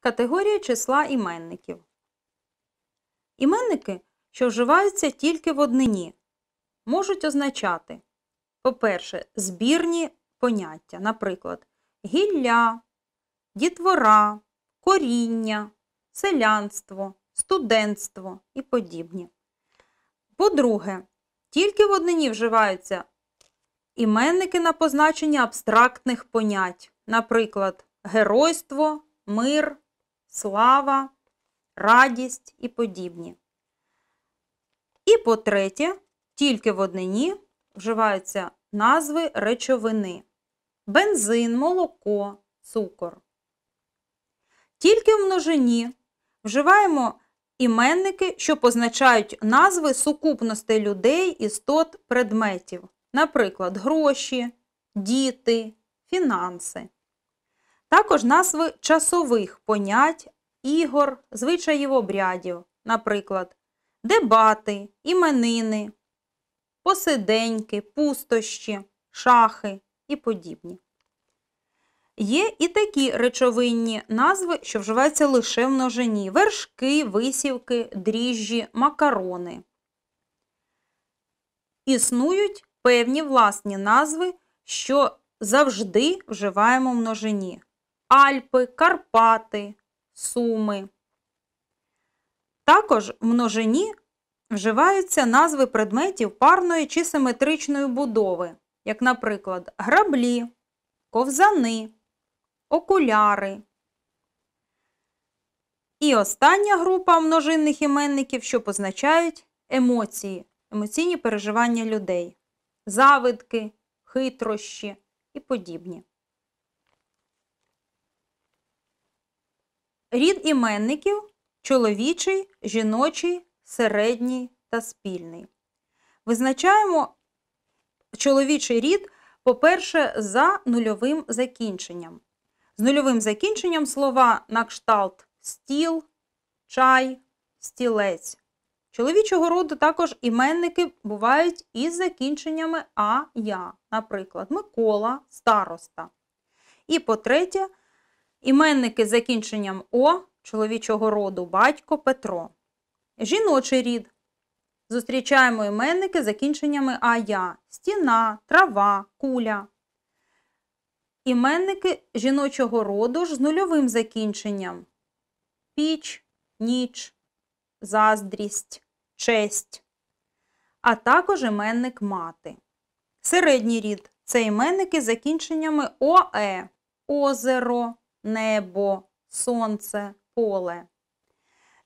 Категорія числа іменників. Іменники, що вживаються тільки в однині, можуть означати, по-перше, збірні поняття, наприклад, гілля, дітвора, коріння, селянство, студентство і подібні. По-друге, тільки в однині вживаються іменники на позначення абстрактних понять, наприклад, геройство, мир, слава, радість і подібні. І по-третє, тільки в однині вживаються назви речовини бензин, молоко, цукор. Тільки в множині вживаємо іменники, що позначають назви сукупностей людей, істот, предметів, наприклад, гроші, діти, фінанси. Також назви часових понять, ігор, звичаїв обрядів, наприклад, дебати, іменини, посиденьки, пустощі, шахи і подібні. Є і такі речовинні назви, що вживаються лише в множині: вершки, висівки, дріжджі, макарони. Існують певні власні назви, що завжди вживаємо в множині: Альпи, Карпати, Суми. Також в множині вживаються назви предметів парної чи симетричної будови, як, наприклад, граблі, ковзани окуляри. І остання група множинних іменників, що позначають емоції, емоційні переживання людей, завидки, хитрощі і подібні. Рід іменників чоловічий, жіночий, середній та спільний. Визначаємо чоловічий рід, по-перше, за нульовим закінченням. З нульовим закінченням слова на кшталт стіл, чай, стілець. Чоловічого роду також іменники бувають із закінченнями а я, наприклад, Микола, староста. І по-третє, іменники з закінченням О чоловічого роду батько Петро. Жіночий рід. Зустрічаємо іменники з закінченнями а я, стіна, трава, куля. Іменники жіночого роду ж з нульовим закінченням піч, ніч, заздрість, честь, а також іменник мати. Середній рід це іменники з закінченнями ОЕ, озеро, небо, сонце, поле.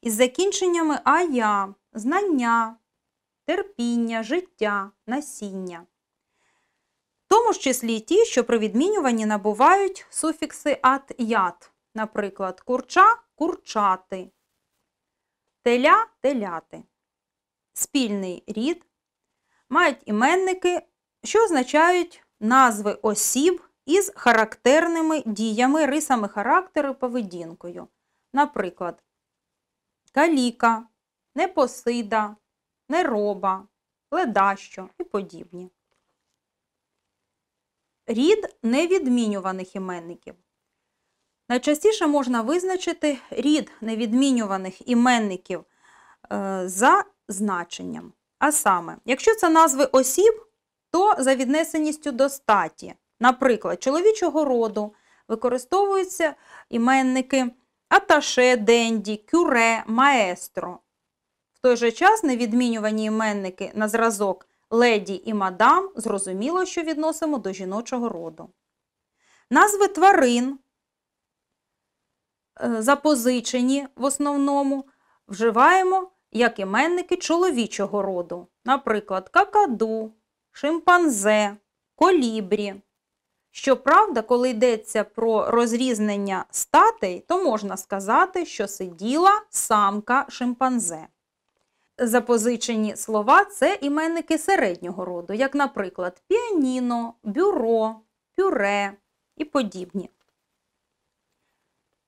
Із закінченнями ая, знання, терпіння, життя, насіння В тому ж числі ті, що при відмінюванні набувають суфікси ат ят, наприклад, курча курчати, теля теляти. Спільний рід мають іменники, що означають назви осіб із характерними діями, рисами характеру поведінкою. Наприклад, каліка, непосида, нероба, ледащо і подібні. Рід невідмінюваних іменників. Найчастіше можна визначити рід невідмінюваних іменників е, за значенням. А саме, якщо це назви осіб, то за віднесеністю до статі. Наприклад, чоловічого роду використовуються іменники аташе, денді, кюре, маестро. В той же час невідмінювані іменники на зразок леді і мадам зрозуміло, що відносимо до жіночого роду. Назви тварин, е, запозичені в основному, вживаємо як іменники чоловічого роду, наприклад, какаду, шимпанзе, колібрі. Щоправда, коли йдеться про розрізнення статей, то можна сказати, що сиділа самка шимпанзе запозичені слова це іменники середнього роду, як, наприклад, піаніно, бюро, пюре і подібні.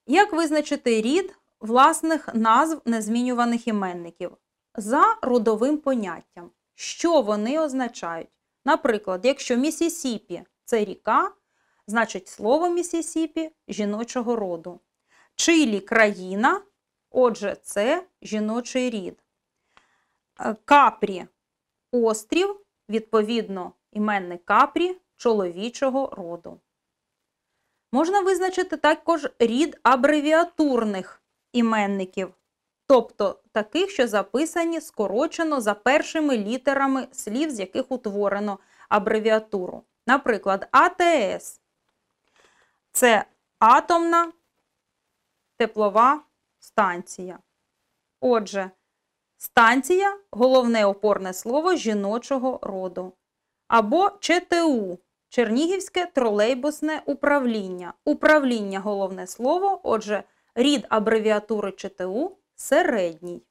Як визначити рід власних назв незмінюваних іменників? За родовим поняттям. Що вони означають? Наприклад, якщо Місісіпі це ріка, значить слово Місісіпі жіночого роду. Чилі країна, отже, це жіночий рід. Е, Капрі острів, відповідно, іменник Капрі чоловічого роду. Можна визначити також рід абревіатурних іменників, тобто таких, що записані скорочено за першими літерами слів, з яких утворено абревіатуру. Наприклад, АТС це атомна теплова станція. Отже, станція головне опорне слово жіночого роду. Або ЧТУ Чернігівське тролейбусне управління. Управління головне слово, отже, рід абревіатури ЧТУ середній.